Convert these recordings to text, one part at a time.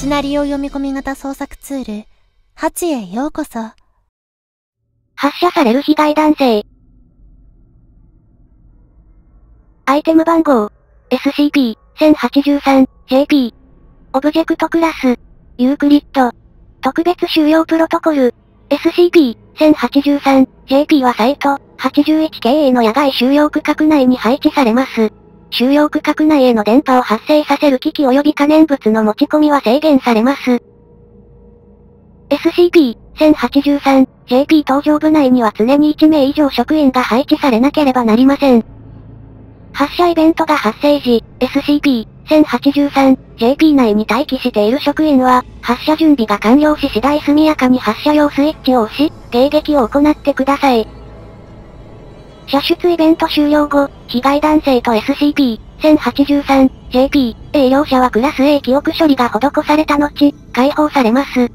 シナリオ読み込み型創作ツール、ハチへようこそ。発射される被害男性。アイテム番号、SCP-1083-JP。オブジェクトクラス、ユークリッド。特別収容プロトコル、SCP-1083-JP はサイト、81KA の野外収容区画内に配置されます。収容区画内への電波を発生させる機器及び可燃物の持ち込みは制限されます。SCP-1083-JP 搭乗部内には常に1名以上職員が配置されなければなりません。発射イベントが発生時、SCP-1083-JP 内に待機している職員は、発射準備が完了し次第速やかに発射用スイッチを押し、迎撃を行ってください。射出イベント終了後、被害男性と SCP-1083-JP、A 両者はクラス A 記憶処理が施された後、解放されます。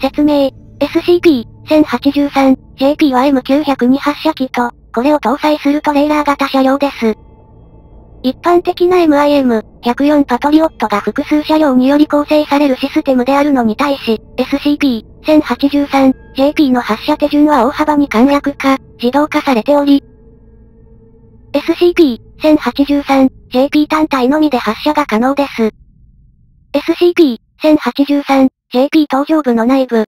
説明、SCP-1083-JP は M902 発射機と、これを搭載するトレーラー型車両です。一般的な MIM-104 パトリオットが複数車両により構成されるシステムであるのに対し、SCP 1083、JP の発射手順は大幅に簡略化、自動化されており、SCP-1083-JP 単体のみで発射が可能です。SCP-1083-JP 搭乗部の内部。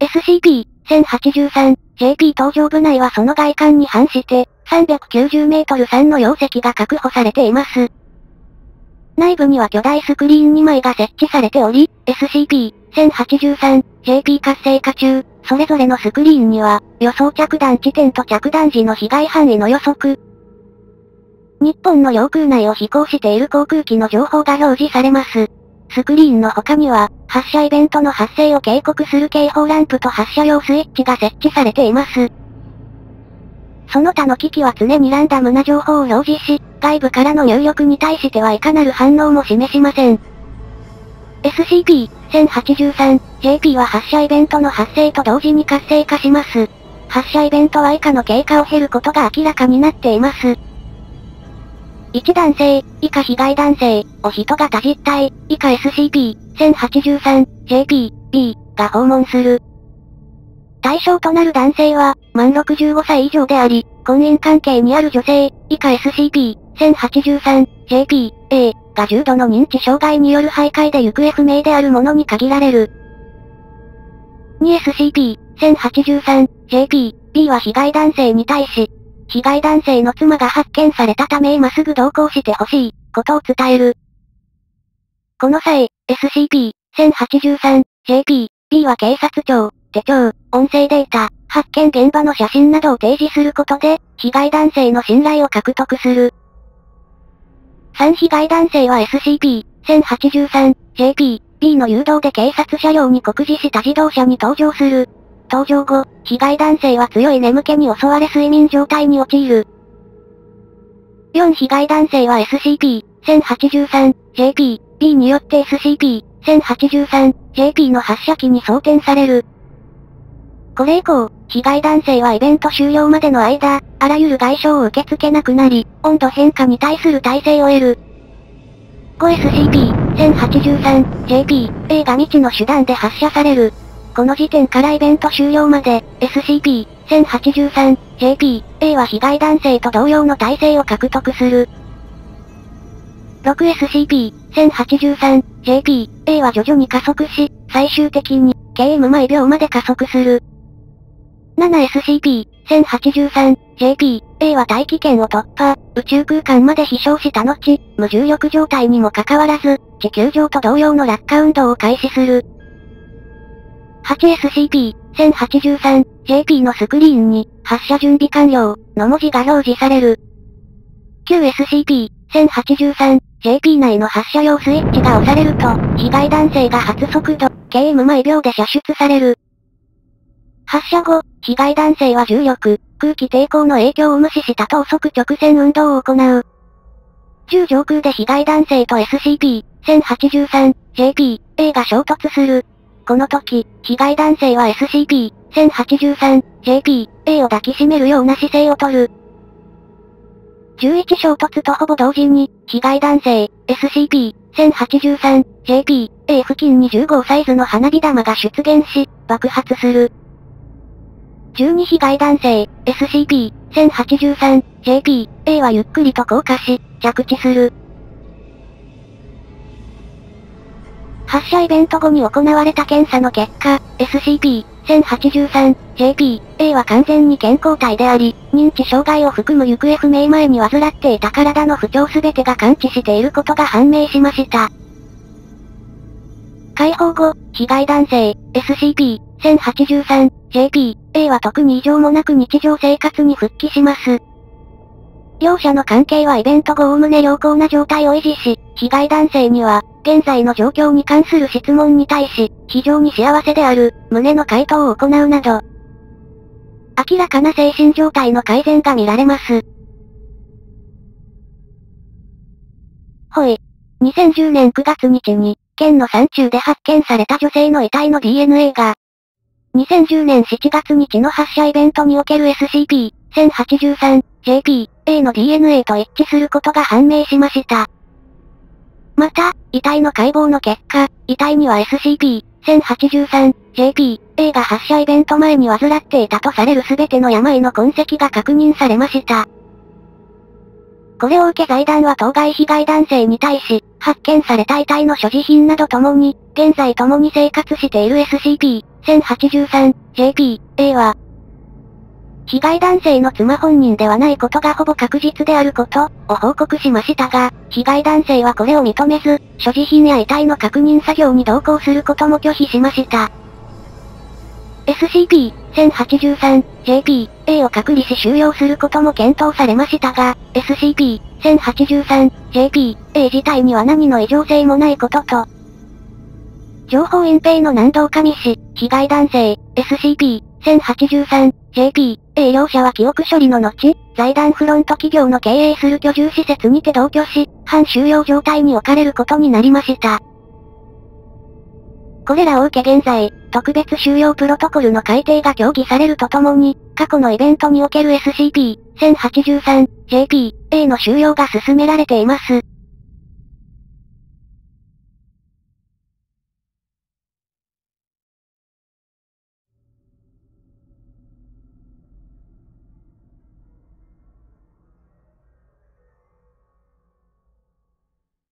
SCP-1083-JP 搭乗部内はその外観に反して、390メートル3の容積が確保されています。内部には巨大スクリーン2枚が設置されており、SCP-1083-JP 活性化中、それぞれのスクリーンには、予想着弾地点と着弾時の被害範囲の予測。日本の領空内を飛行している航空機の情報が表示されます。スクリーンの他には、発射イベントの発生を警告する警報ランプと発射用スイッチが設置されています。その他の機器は常にランダムな情報を表示し、外部からの入力に対してはいかなる反応も示しません。SCP-1083-JP は発射イベントの発生と同時に活性化します。発射イベントは以下の経過を経ることが明らかになっています。1男性、以下被害男性、お人が多実体、以下 SCP-1083、JP、B、が訪問する。対象となる男性は、満65歳以上であり、婚姻関係にある女性、以下 SCP 1083、JP、A、が重度の認知障害による徘徊で行方不明であるものに限られる。2SCP-1083、JP、B は被害男性に対し、被害男性の妻が発見されたため今すぐ同行してほしい、ことを伝える。この際、SCP-1083、JP、B は警察庁、手帳、音声データ、発見現場の写真などを提示することで、被害男性の信頼を獲得する。3被害男性は SCP-1083、JP、B の誘導で警察車両に告示した自動車に搭乗する。登場後、被害男性は強い眠気に襲われ睡眠状態に陥る。4被害男性は SCP-1083、JP、B によって SCP-1083、JP の発射機に装填される。これ以降、被害男性はイベント終了までの間、あらゆる外傷を受け付けなくなり、温度変化に対する耐性を得る。5SCP-1083、JP、A が未知の手段で発射される。この時点からイベント終了まで、SCP-1083、JP、A は被害男性と同様の体制を獲得する。6SCP-1083、JP、A は徐々に加速し、最終的に、KM 毎秒まで加速する。7SCP-1083、JP、A は大気圏を突破、宇宙空間まで飛翔した後、無重力状態にもかかわらず、地球上と同様の落下運動を開始する。8SCP-1083、JP のスクリーンに、発射準備完了、の文字が表示される。9SCP-1083、JP 内の発射用スイッチが押されると、被害男性が初速度、KM 毎秒で射出される。発射後、被害男性は重力、空気抵抗の影響を無視した等速直線運動を行う。10上空で被害男性と SCP-1083、JP、A が衝突する。この時、被害男性は SCP-1083、JP、A を抱きしめるような姿勢をとる。11衝突とほぼ同時に、被害男性、SCP-1083、JP、A 付近に15サイズの花火玉が出現し、爆発する。12被害男性、SCP-1083、JP、A はゆっくりと降下し、着地する。発射イベント後に行われた検査の結果、SCP-1083、JP、A は完全に健康体であり、認知障害を含む行方不明前に患っていた体の不調すべてが完治していることが判明しました。解放後、被害男性、SCP-1083、JP、A は特に異常もなく日常生活に復帰します。両者の関係はイベント後おおむね良好な状態を維持し、被害男性には、現在の状況に関する質問に対し、非常に幸せである、旨の回答を行うなど、明らかな精神状態の改善が見られます。ほい。2010年9月日に、県の山中で発見された女性の遺体の DNA が、2010年7月日の発射イベントにおける SCP-1083、JP、A の DNA と一致することが判明しました。また、遺体の解剖の結果、遺体には SCP-1083、JP、A が発射イベント前に患っていたとされる全ての病の痕跡が確認されました。これを受け財団は当該被害男性に対し、発見された遺体の所持品などともに、現在ともに生活している SCP-1083-JP-A は、被害男性の妻本人ではないことがほぼ確実であること、を報告しましたが、被害男性はこれを認めず、所持品や遺体の確認作業に同行することも拒否しました。SCP 1083JPA を隔離し収容することも検討されましたが、SCP-1083JPA 自体には何の異常性もないことと、情報隠蔽の難度を加味し、被害男性、SCP-1083JPA 両者は記憶処理の後、財団フロント企業の経営する居住施設にて同居し、半収容状態に置かれることになりました。これらを受け現在、特別収容プロトコルの改定が協議されるとともに、過去のイベントにおける SCP-1083、JP、A の収容が進められています。